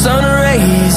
sun rays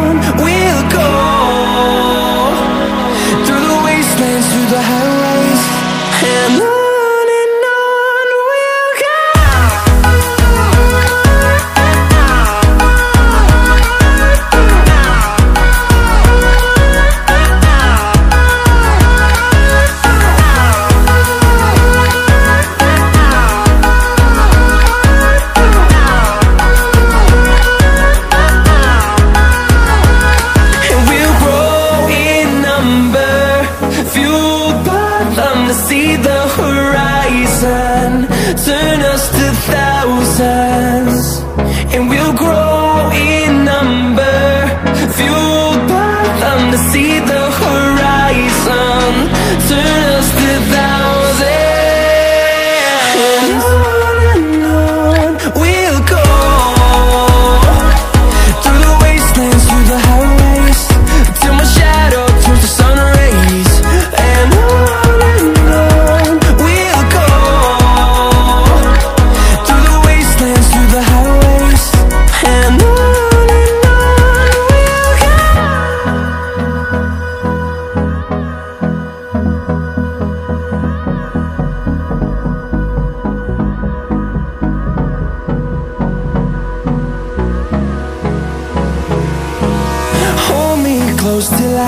turn us to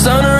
sunrise